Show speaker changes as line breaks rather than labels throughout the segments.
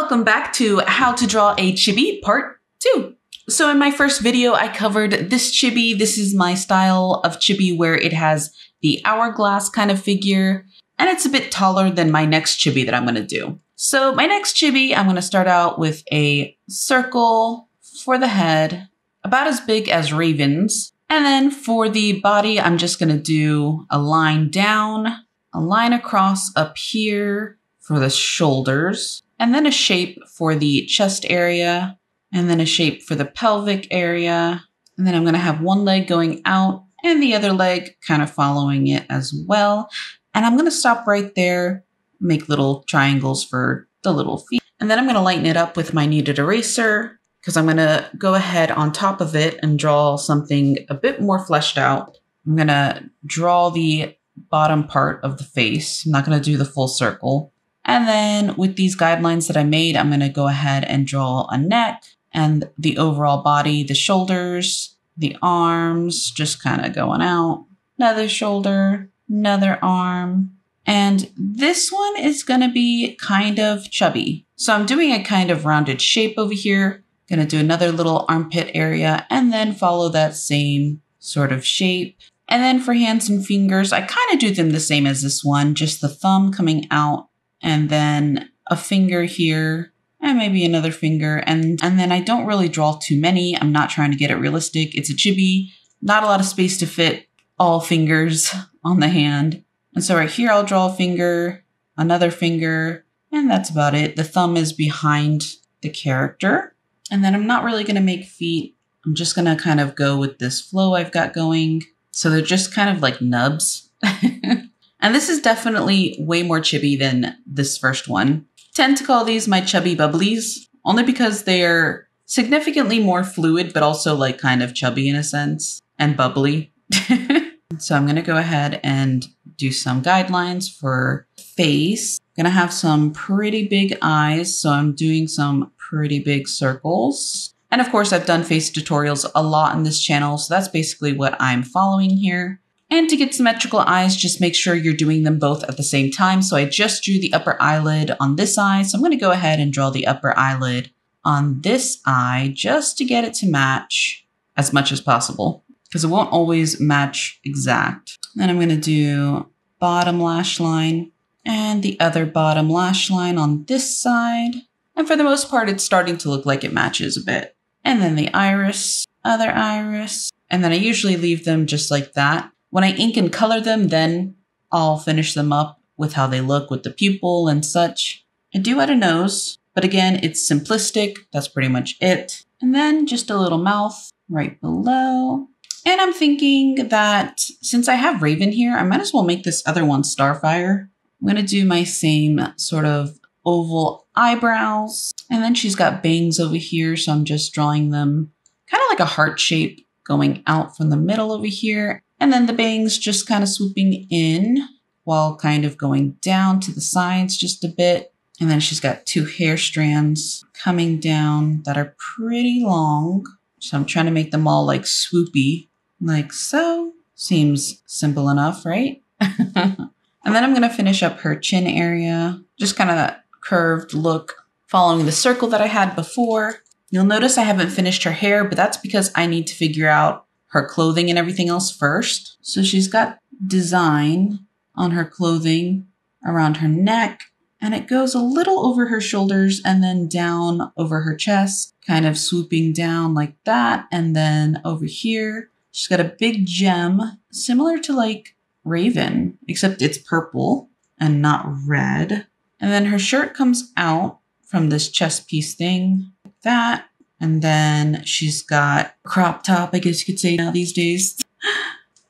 Welcome back to How to Draw a Chibi Part 2. So in my first video, I covered this chibi. This is my style of chibi where it has the hourglass kind of figure, and it's a bit taller than my next chibi that I'm going to do. So my next chibi, I'm going to start out with a circle for the head, about as big as Raven's. And then for the body, I'm just going to do a line down, a line across up here for the shoulders, and then a shape for the chest area, and then a shape for the pelvic area. And then I'm going to have one leg going out and the other leg kind of following it as well. And I'm going to stop right there, make little triangles for the little feet. And then I'm going to lighten it up with my kneaded eraser because I'm going to go ahead on top of it and draw something a bit more fleshed out. I'm going to draw the bottom part of the face. I'm not going to do the full circle. And then with these guidelines that I made, I'm going to go ahead and draw a neck and the overall body, the shoulders, the arms, just kind of going out, another shoulder, another arm. And this one is going to be kind of chubby. So I'm doing a kind of rounded shape over here. Going to do another little armpit area and then follow that same sort of shape. And then for hands and fingers, I kind of do them the same as this one, just the thumb coming out and then a finger here and maybe another finger and and then I don't really draw too many. I'm not trying to get it realistic. It's a chibi, not a lot of space to fit all fingers on the hand. And so right here I'll draw a finger, another finger, and that's about it. The thumb is behind the character. And then I'm not really going to make feet. I'm just going to kind of go with this flow I've got going. So they're just kind of like nubs. And this is definitely way more chibi than this first one. Tend to call these my chubby bubblies, only because they're significantly more fluid, but also like kind of chubby in a sense and bubbly. so I'm going to go ahead and do some guidelines for face. I'm going to have some pretty big eyes, so I'm doing some pretty big circles. And of course, I've done face tutorials a lot in this channel, so that's basically what I'm following here. And to get symmetrical eyes, just make sure you're doing them both at the same time. So I just drew the upper eyelid on this eye. So I'm going to go ahead and draw the upper eyelid on this eye just to get it to match as much as possible because it won't always match exact. Then I'm going to do bottom lash line and the other bottom lash line on this side. And for the most part, it's starting to look like it matches a bit. And then the iris, other iris. And then I usually leave them just like that. When I ink and color them, then I'll finish them up with how they look with the pupil and such. I do add a nose, but again, it's simplistic. That's pretty much it. And then just a little mouth right below. And I'm thinking that since I have Raven here, I might as well make this other one Starfire. I'm to do my same sort of oval eyebrows. And then she's got bangs over here, so I'm just drawing them kind of like a heart shape going out from the middle over here. And then the bangs just kind of swooping in while kind of going down to the sides just a bit. And then she's got two hair strands coming down that are pretty long. So I'm trying to make them all like swoopy, like so. Seems simple enough, right? and then I'm going to finish up her chin area, just kind of that curved look following the circle that I had before. You'll notice I haven't finished her hair, but that's because I need to figure out her clothing and everything else first. So she's got design on her clothing around her neck, and it goes a little over her shoulders and then down over her chest, kind of swooping down like that. And then over here, she's got a big gem, similar to like Raven, except it's purple and not red. And then her shirt comes out from this chest piece thing, like that. And then she's got crop top, I guess you could say now these days.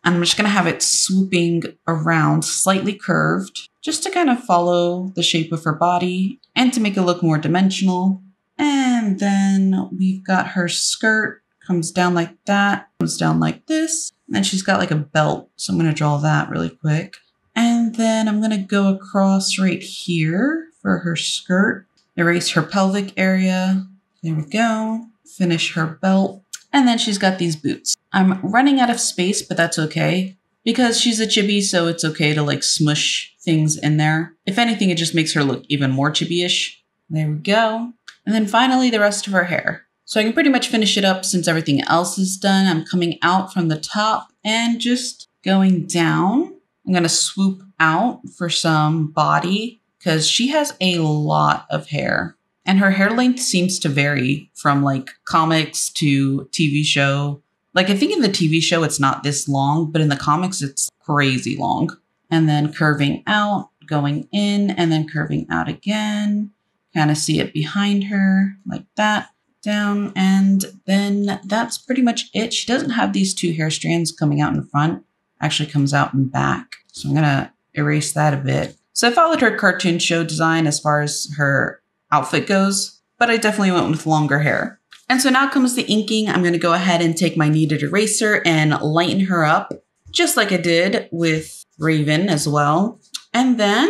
I'm just to have it swooping around, slightly curved, just to kind of follow the shape of her body and to make it look more dimensional. And then we've got her skirt comes down like that, comes down like this. And then she's got like a belt. So I'm to draw that really quick. And then I'm to go across right here for her skirt, erase her pelvic area, there we go. Finish her belt. And then she's got these boots. I'm running out of space, but that's okay. Because she's a chibi, so it's okay to like smush things in there. If anything, it just makes her look even more chibi-ish. There we go. And then finally, the rest of her hair. So I can pretty much finish it up since everything else is done. I'm coming out from the top and just going down. I'm to swoop out for some body because she has a lot of hair. And her hair length seems to vary from like comics to TV show. Like I think in the TV show it's not this long, but in the comics it's crazy long. And then curving out, going in, and then curving out again. Kind of see it behind her like that down. And then that's pretty much it. She doesn't have these two hair strands coming out in front, actually comes out in back. So I'm going to erase that a bit. So I followed her cartoon show design as far as her outfit goes, but I definitely went with longer hair. And so now comes the inking. I'm going to go ahead and take my kneaded eraser and lighten her up, just like I did with Raven as well. And then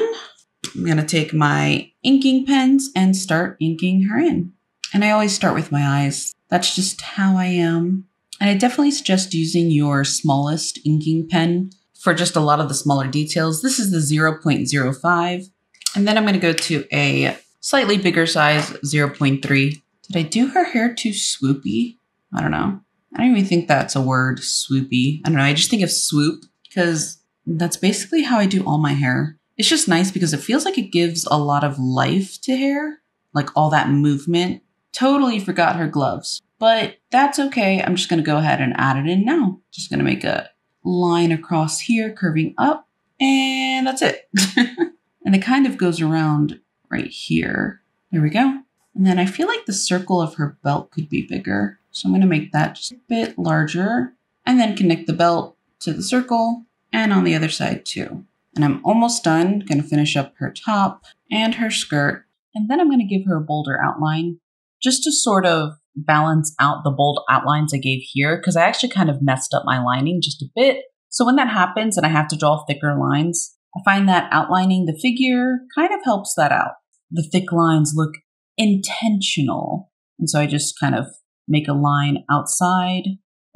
I'm going to take my inking pens and start inking her in. And I always start with my eyes. That's just how I am. And I definitely suggest using your smallest inking pen for just a lot of the smaller details. This is the 0.05. And then I'm going to go to a slightly bigger size, 0.3. Did I do her hair too swoopy? I don't know. I don't even think that's a word, swoopy. I don't know. I just think of swoop because that's basically how I do all my hair. It's just nice because it feels like it gives a lot of life to hair, like all that movement. Totally forgot her gloves, but that's okay. I'm just going to go ahead and add it in now. Just going to make a line across here, curving up, and that's it. and it kind of goes around right here. There we go. And then I feel like the circle of her belt could be bigger. So I'm going to make that just a bit larger and then connect the belt to the circle and on the other side too. And I'm almost done. Going to finish up her top and her skirt. And then I'm going to give her a bolder outline just to sort of balance out the bold outlines I gave here because I actually kind of messed up my lining just a bit. So when that happens and I have to draw thicker lines, I find that outlining the figure kind of helps that out. The thick lines look intentional. And so I just kind of make a line outside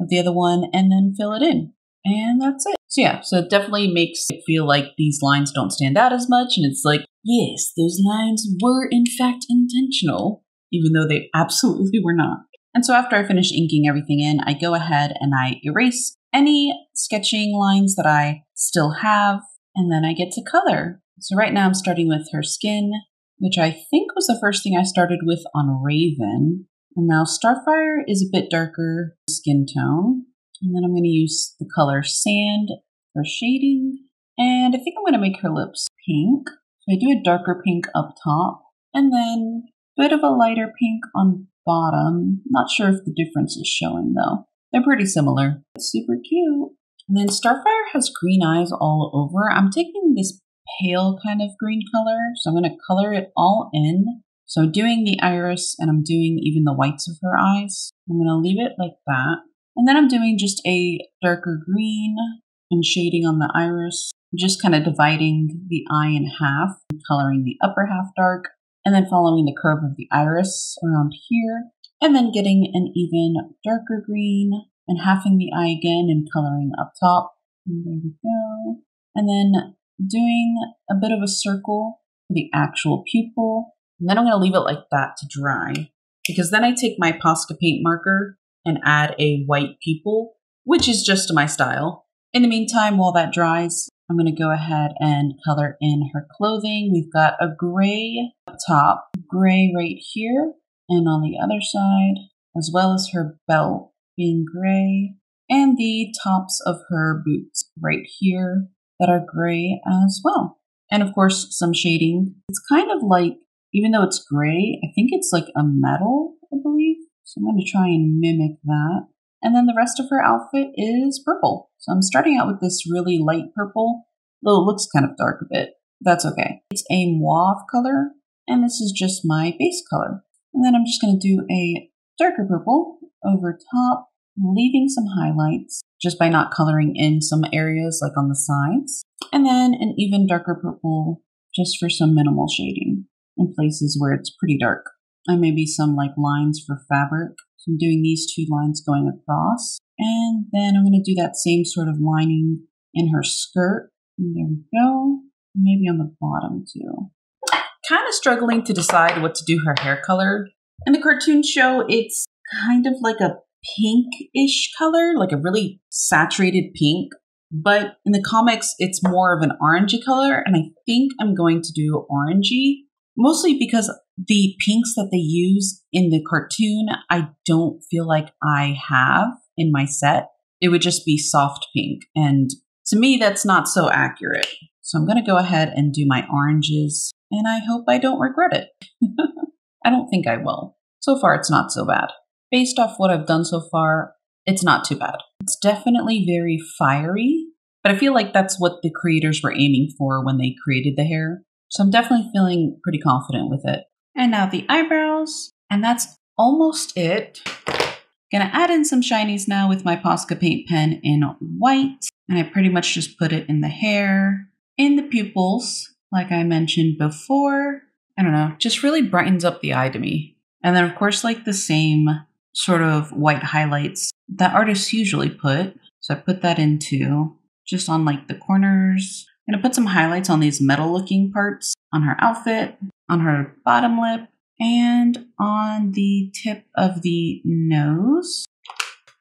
of the other one and then fill it in. And that's it. So yeah, so it definitely makes it feel like these lines don't stand out as much. And it's like, yes, those lines were in fact intentional, even though they absolutely were not. And so after I finish inking everything in, I go ahead and I erase any sketching lines that I still have, and then I get to color. So right now I'm starting with her skin, which I think was the first thing I started with on Raven. And now Starfire is a bit darker skin tone. And then I'm going to use the color Sand for shading. And I think I'm going to make her lips pink. So I do a darker pink up top and then a bit of a lighter pink on bottom. Not sure if the difference is showing though. They're pretty similar. Super cute. And then Starfire has green eyes all over. I'm taking this pale kind of green color, so I'm going to color it all in. So doing the iris and I'm doing even the whites of her eyes. I'm going to leave it like that. And then I'm doing just a darker green and shading on the iris, just kind of dividing the eye in half, coloring the upper half dark, and then following the curve of the iris around here, and then getting an even darker green and halving the eye again and coloring up top. And there we go. And then doing a bit of a circle for the actual pupil. And then I'm going to leave it like that to dry because then I take my Posca paint marker and add a white pupil, which is just my style. In the meantime, while that dries, I'm going to go ahead and color in her clothing. We've got a gray top, gray right here, and on the other side, as well as her belt being gray, and the tops of her boots right here that are gray as well. And of course, some shading. It's kind of like, even though it's gray, I think it's like a metal, I believe. So I'm going to try and mimic that. And then the rest of her outfit is purple. So I'm starting out with this really light purple, though it looks kind of dark a bit. That's okay. It's a mauve color, and this is just my base color. And then I'm just going to do a darker purple over top, leaving some highlights just by not coloring in some areas like on the sides. And then an even darker purple just for some minimal shading in places where it's pretty dark. And maybe some like lines for fabric. So I'm doing these two lines going across. And then I'm going to do that same sort of lining in her skirt. And there we go. Maybe on the bottom too kind of struggling to decide what to do her hair color. In the cartoon show, it's kind of like a pinkish color, like a really saturated pink. But in the comics, it's more of an orangey color, and I think I'm going to do orangey, mostly because the pinks that they use in the cartoon, I don't feel like I have in my set. It would just be soft pink, and to me, that's not so accurate. So I'm going to go ahead and do my oranges, and I hope I don't regret it. I don't think I will. So far, it's not so bad. Based off what I've done so far, it's not too bad. It's definitely very fiery, but I feel like that's what the creators were aiming for when they created the hair. So I'm definitely feeling pretty confident with it. And now the eyebrows, and that's almost it. Gonna add in some shinies now with my Posca paint pen in white, and I pretty much just put it in the hair, in the pupils, like I mentioned before. I don't know, just really brightens up the eye to me. And then, of course, like the same sort of white highlights that artists usually put. So I put that into just on like the corners. I'm gonna put some highlights on these metal looking parts on her outfit, on her bottom lip, and on the tip of the nose.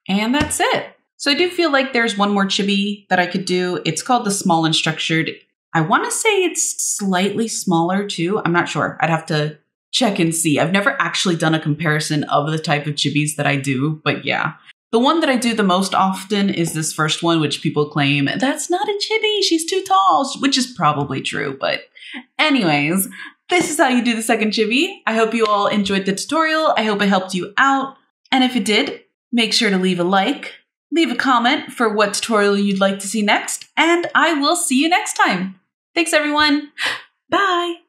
And that's it. So I do feel like there's one more chibi that I could do. It's called the Small and Structured. I want to say it's slightly smaller too. I'm not sure. I'd have to check and see. I've never actually done a comparison of the type of chibis that I do, but yeah. The one that I do the most often is this first one, which people claim that's not a chibi, she's too tall, which is probably true. But, anyways, this is how you do the second chibi. I hope you all enjoyed the tutorial. I hope it helped you out. And if it did, make sure to leave a like, leave a comment for what tutorial you'd like to see next, and I will see you next time. Thanks, everyone. Bye.